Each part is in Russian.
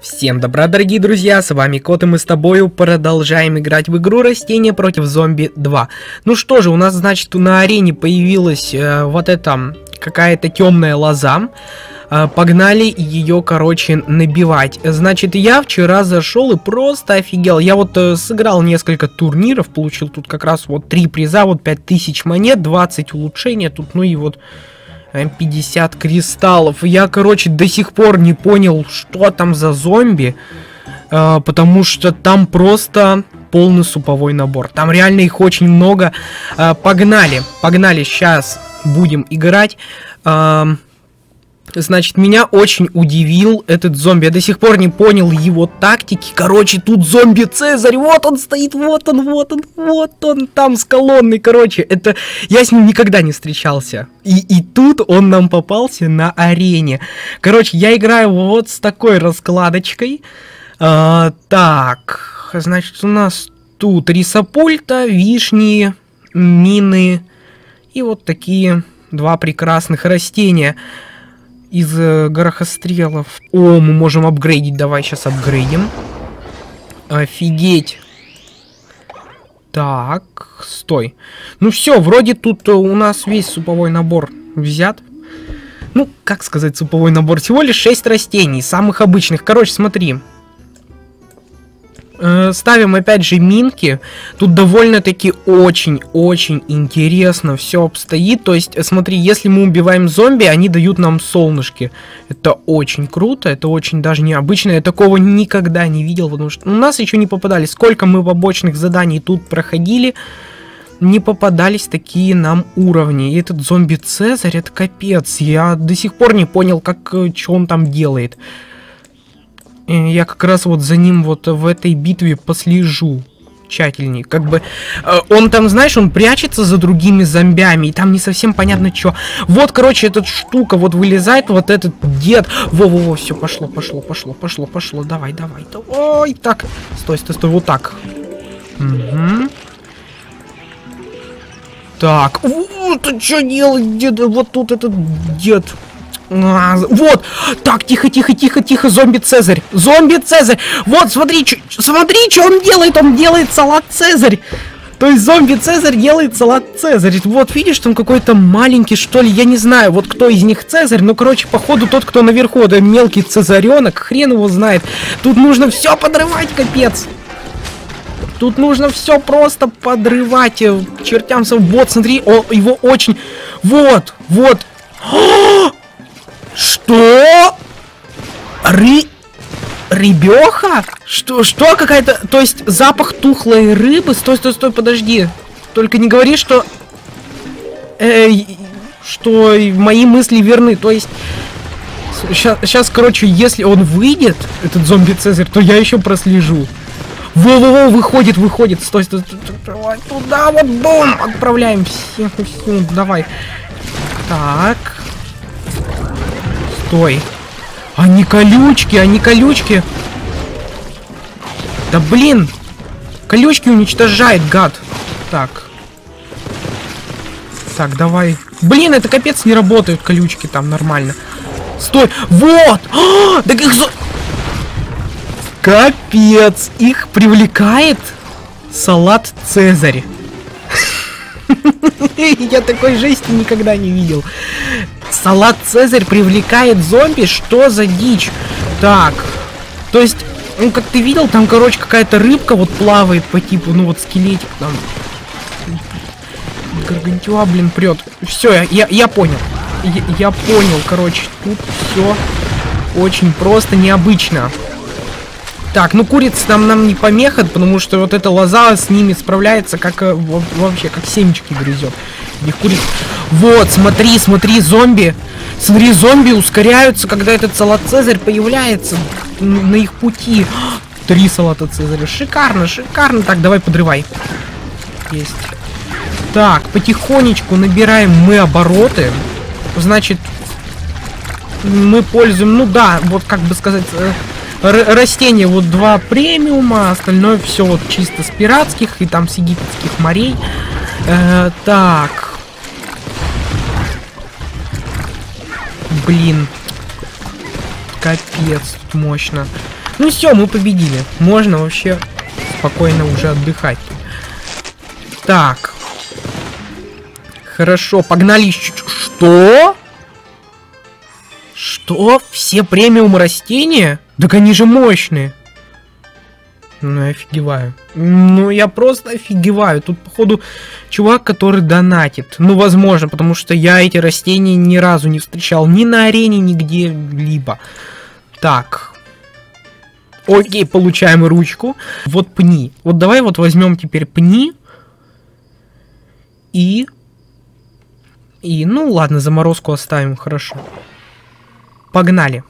Всем добра, дорогие друзья, с вами Кот, и мы с тобою продолжаем играть в игру Растения против Зомби 2. Ну что же, у нас, значит, на арене появилась э, вот эта какая-то темная лоза. Э, погнали ее, короче, набивать. Значит, я вчера зашел и просто офигел. Я вот э, сыграл несколько турниров, получил тут как раз вот три приза, вот 5000 монет, 20 улучшения тут, ну и вот... 50 кристаллов. Я, короче, до сих пор не понял, что там за зомби. Э, потому что там просто полный суповой набор. Там реально их очень много. Э, погнали, погнали, сейчас будем играть. Э, Значит, меня очень удивил этот зомби. Я до сих пор не понял его тактики. Короче, тут зомби Цезарь. Вот он стоит, вот он, вот он, вот он там с колонной. Короче, это... Я с ним никогда не встречался. И, и тут он нам попался на арене. Короче, я играю вот с такой раскладочкой. А, так, значит, у нас тут рисопульта, вишни, мины и вот такие два прекрасных растения из э, горохострелов. О, мы можем апгрейдить. Давай сейчас апгрейдим. Офигеть. Так, стой. Ну все, вроде тут э, у нас весь суповой набор взят. Ну, как сказать суповой набор? Всего лишь 6 растений, самых обычных. Короче, смотри. Э, ставим опять же минки. Тут довольно-таки очень-очень интересно все обстоит. То есть, смотри, если мы убиваем зомби, они дают нам солнышки. Это очень круто, это очень даже необычно. Я такого никогда не видел, потому что у нас еще не попадали. Сколько мы побочных заданий тут проходили, не попадались такие нам уровни. И этот зомби Цезарь, это капец. Я до сих пор не понял, как, э, что он там делает я как раз вот за ним вот в этой битве послежу тщательней. Как бы э, он там, знаешь, он прячется за другими зомбями, и там не совсем понятно, что. Вот, короче, эта штука вот вылезает, вот этот дед. Во-во-во, все, пошло, пошло, пошло, пошло, пошло. Давай, давай, давай. Так, стой, стой, стой, вот так. Угу. Так, вот, что делать, дед? Вот тут этот дед. Вот! Так, тихо, тихо, тихо, тихо, зомби Цезарь! Зомби Цезарь! Вот, смотри, смотри, что он делает! Он делает салат Цезарь! То есть зомби Цезарь делает салат Цезарь. Вот, видишь, там какой-то маленький, что ли, я не знаю, вот кто из них Цезарь, но, короче, походу тот, кто наверху, это мелкий Цезаренок, хрен его знает. Тут нужно все подрывать, капец. Тут нужно все просто подрывать. Э, чертям Вот, смотри, о, его очень... Вот, вот. Что? Ры... Рыбеха? Что, что какая-то... То есть запах тухлой рыбы? Стой, стой, стой, подожди. Только не говори, что... Э, что мои мысли верны. То есть... Сейчас, сейчас, короче, если он выйдет, этот зомби Цезарь, то я еще прослежу. Во-во-во, выходит, выходит. Стой, стой, стой, стой. Туда вот, бум! Отправляем всех, всех. Давай. Так. Стой. Они колючки, они колючки. Да блин. Колючки уничтожает, гад. Так. Так, давай. Блин, это капец не работают колючки там нормально. Стой. Вот. А, так их... Капец. Их привлекает салат Цезарь. Я такой жести никогда не видел. Салат Цезарь привлекает зомби? Что за дичь? Так, то есть, ну, как ты видел, там, короче, какая-то рыбка вот плавает по типу, ну, вот скелетик там. Гаргантюа, блин, прет. Все, я, я, я понял. Я, я понял, короче, тут все очень просто необычно. Так, ну курица нам, нам не помеха, потому что вот эта лоза с ними справляется как э, вообще, как семечки грызет. Их курица... Вот, смотри, смотри, зомби. Смотри, зомби ускоряются, когда этот салат Цезарь появляется на их пути. Три салата Цезаря. Шикарно, шикарно. Так, давай подрывай. Есть. Так, потихонечку набираем мы обороты. Значит, мы пользуем, ну да, вот как бы сказать, э, растения вот два премиума, остальное все вот чисто с пиратских и там с египетских морей. Э, так. Блин. Капец, тут мощно. Ну все, мы победили. Можно вообще спокойно уже отдыхать. Так. Хорошо, погнали. Что? Что? Все премиум растения? Так они же мощные. Ну, я офигеваю. Ну, я просто офигеваю. Тут, походу, чувак, который донатит. Ну, возможно, потому что я эти растения ни разу не встречал. Ни на арене, ни где-либо. Так. Окей, получаем ручку. Вот пни. Вот давай вот возьмем теперь пни. И... И, ну ладно, заморозку оставим, хорошо. Погнали.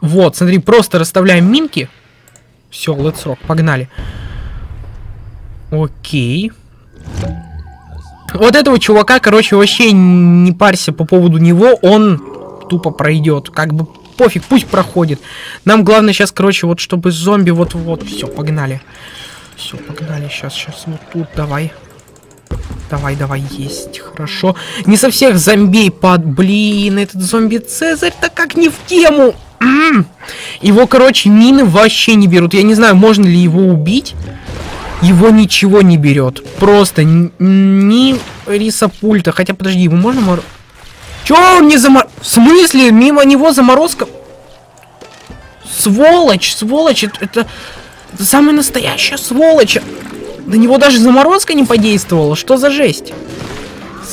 Вот, смотри, просто расставляем минки. Все, let's rock, погнали. Окей. Вот этого чувака, короче, вообще не парься по поводу него, он тупо пройдет. Как бы пофиг, пусть проходит. Нам главное сейчас, короче, вот чтобы зомби вот-вот. Все, погнали. Все, погнали. Сейчас, сейчас, вот тут, давай. Давай, давай, есть, хорошо. Не со всех зомбей под... Блин, этот зомби Цезарь-то как не в тему. Его, короче, мины вообще не берут. Я не знаю, можно ли его убить. Его ничего не берет. Просто ни риса пульта. Хотя, подожди, его можно... Мор... Чё он не замор... В смысле? Мимо него заморозка... Сволочь, сволочь. Это, это, это самая настоящая сволочь. На него даже заморозка не подействовала. Что за жесть?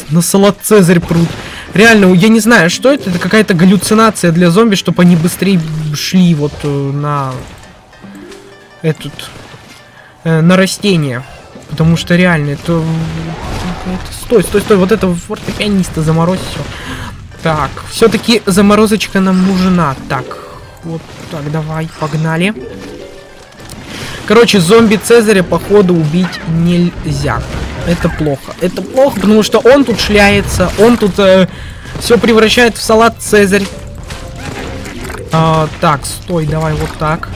На салат Цезарь прут. Реально, я не знаю, что это. Это какая-то галлюцинация для зомби, чтобы они быстрее шли вот э, на этот э, на растение. Потому что реально это, это... Стой, стой, стой, вот это фортепианиста заморозь все. Так, все-таки заморозочка нам нужна. Так, вот так, давай, погнали. Короче, зомби Цезаря, походу, убить нельзя. Это плохо. Это плохо, потому что он тут шляется, он тут э, все превращает в салат Цезарь. А, так, стой, давай вот так.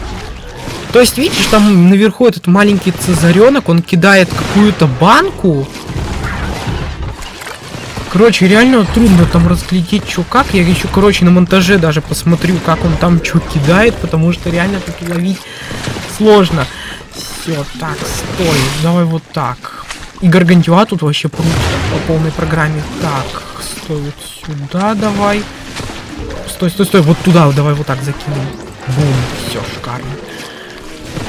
То есть, видишь, там наверху этот маленький цезаренок, он кидает какую-то банку. Короче, реально трудно там разглядеть, что как. Я еще, короче, на монтаже даже посмотрю, как он там что кидает, потому что реально тут ловить сложно. Все, так, стой, давай вот так. И Гаргантюа тут вообще прут по полной программе. Так, стой, вот сюда давай. Стой, стой, стой, вот туда, давай вот так закинем. Бум, все, шикарно.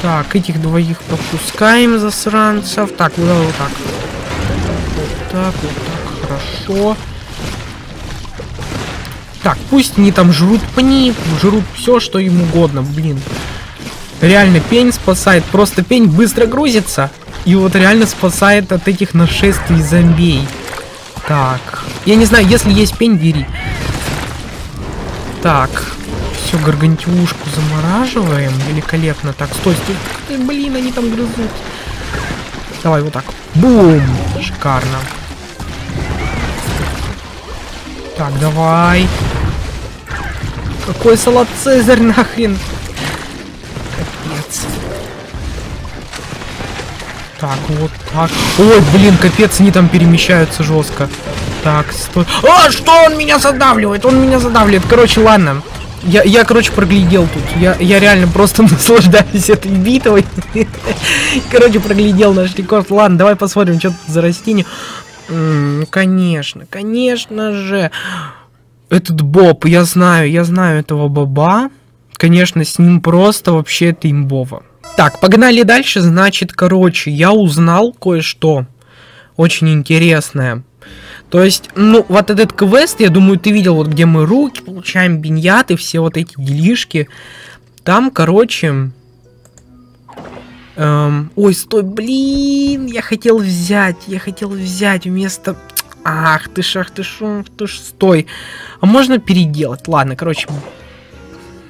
Так, этих двоих пропускаем, засранцев. Так, вот, вот так. Вот так, вот так, хорошо. Так, пусть они там жрут пни, жрут все, что им угодно, блин. Реально, пень спасает. Просто пень быстро грузится. И вот реально спасает от этих нашествий зомбей. Так. Я не знаю, если есть пень, бери. Так. Все, гаргантюшку замораживаем. Великолепно. Так, стой, стой. Блин, они там грызут. Давай вот так. Бум! Шикарно. Так, давай. Какой салат Цезарь нахрен? Так, вот так. Ой, блин, капец, они там перемещаются жестко. Так, стой. А, что он меня задавливает? Он меня задавливает. Короче, ладно. Я, я, короче, проглядел тут. Я, я реально просто наслаждаюсь этой битвой. Короче, проглядел наш рекорд. Ладно, давай посмотрим, что тут за растение. Конечно, конечно же. Этот Боб, я знаю, я знаю этого Боба. Конечно, с ним просто вообще это имбово. Так, погнали дальше. Значит, короче, я узнал кое-что очень интересное. То есть, ну, вот этот квест, я думаю, ты видел, вот где мы руки получаем, биньяты, все вот эти делишки. Там, короче... Эм, ой, стой, блин, я хотел взять, я хотел взять вместо... Ах ты ж, ах ты ж, ах ты ж, стой. А можно переделать? Ладно, короче,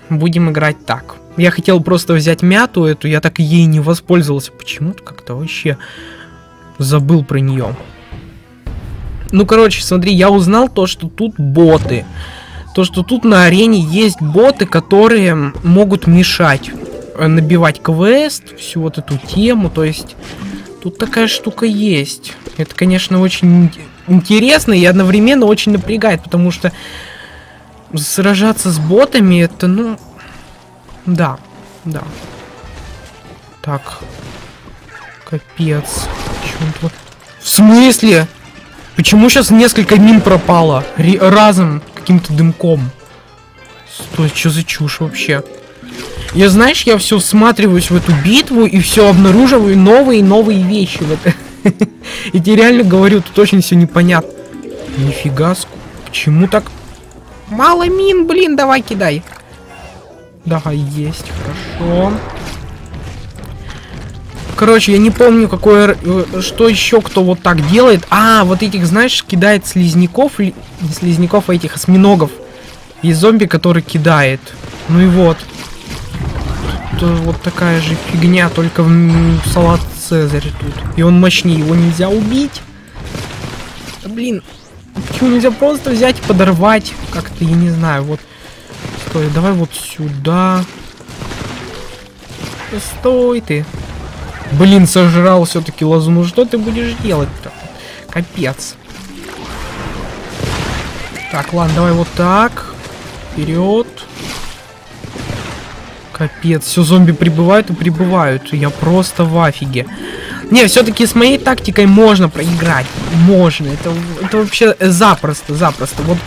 будем играть так. Я хотел просто взять мяту эту, я так ей не воспользовался. Почему-то как-то вообще забыл про нее. Ну, короче, смотри, я узнал то, что тут боты. То, что тут на арене есть боты, которые могут мешать э, набивать квест, всю вот эту тему. То есть, тут такая штука есть. Это, конечно, очень интересно и одновременно очень напрягает, потому что сражаться с ботами, это, ну, Да, да. Так. Капец. В смысле? Почему сейчас несколько мин пропало? Ри разом каким-то дымком. Стой, что за чушь вообще? Я, знаешь, я все всматриваюсь в эту битву и все обнаруживаю новые и новые вещи в. И тебе реально говорю, тут очень все непонятно. Нифига, почему так мало мин, блин, давай кидай. Да, есть, хорошо. Короче, я не помню, какое, э, что еще кто вот так делает. А, вот этих, знаешь, кидает слизняков, не слизняков, а этих осьминогов. Есть зомби, который кидает. Ну и вот. Тут вот такая же фигня, только в салат Цезарь тут. И он мощнее, его нельзя убить. Да, блин, почему нельзя просто взять и подорвать? Как-то, я не знаю, вот. Стой, давай вот сюда. Стой ты. Блин, сожрал все-таки лозу. Ну что ты будешь делать-то? Капец. Так, ладно, давай вот так. Вперед. Капец, все зомби прибывают и прибывают. Я просто в афиге. Не, все-таки с моей тактикой можно проиграть. Можно. Это, это вообще запросто, запросто. Вот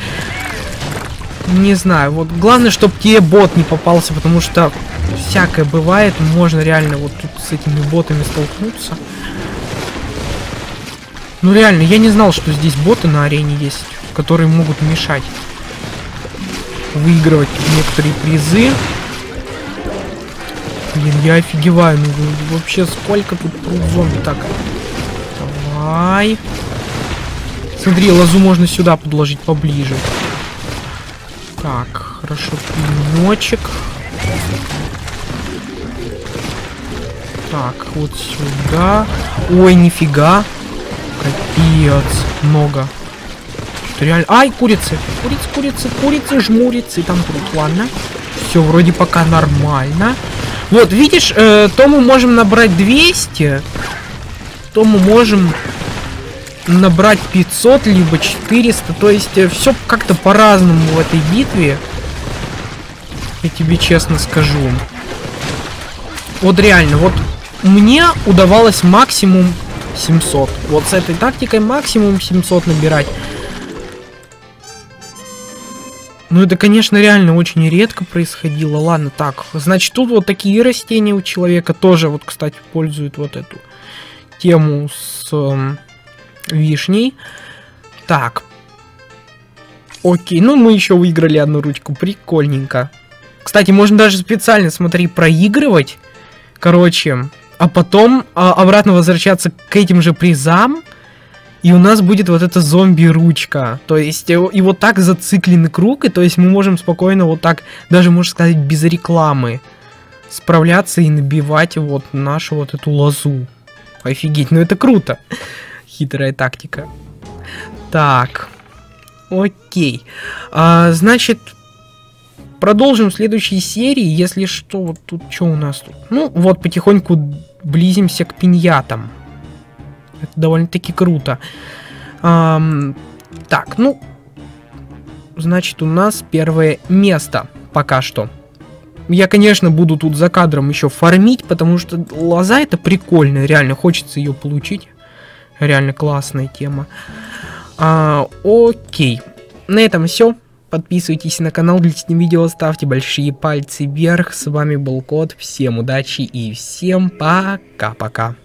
не знаю, вот главное, чтобы тебе бот не попался, потому что всякое бывает, можно реально вот тут с этими ботами столкнуться. Ну реально, я не знал, что здесь боты на арене есть, которые могут мешать выигрывать некоторые призы. Блин, я офигеваю, ну вообще сколько тут зомби так. Давай. Смотри, лазу можно сюда подложить поближе. Так, хорошо, пенечек. Так, вот сюда. Ой, нифига. Капец, много. Что реально... Ай, курицы. Курицы, курицы, курицы, жмурицы. Там труд, ладно. Все, вроде пока нормально. Вот, видишь, э, то мы можем набрать 200, то мы можем набрать 500, либо 400. То есть э, все как-то по-разному в этой битве. Я тебе честно скажу. Вот реально, вот мне удавалось максимум 700. Вот с этой тактикой максимум 700 набирать. Ну, это, конечно, реально очень редко происходило. Ладно, так. Значит, тут вот такие растения у человека тоже, вот, кстати, пользуют вот эту тему с э, вишней. Так. Окей, ну мы еще выиграли одну ручку. Прикольненько. Кстати, можно даже специально, смотри, проигрывать. Короче, а потом а, обратно возвращаться к этим же призам. И у нас будет вот эта зомби-ручка. То есть, э, и вот так зацикленный круг, и то есть мы можем спокойно вот так, даже можно сказать, без рекламы, справляться и набивать вот нашу вот эту лозу. Офигеть, ну это круто. Хитрая тактика. Так. Окей. А, значит, продолжим в следующей серии. Если что, вот тут что у нас тут? Ну, вот потихоньку близимся к пиньятам. Это довольно-таки круто. Ам, так, ну, значит, у нас первое место пока что. Я, конечно, буду тут за кадром еще фармить, потому что лоза это прикольная, реально хочется ее получить. Реально классная тема. А, окей. На этом все. Подписывайтесь на канал, этим видео, ставьте большие пальцы вверх. С вами был Кот. Всем удачи и всем пока-пока.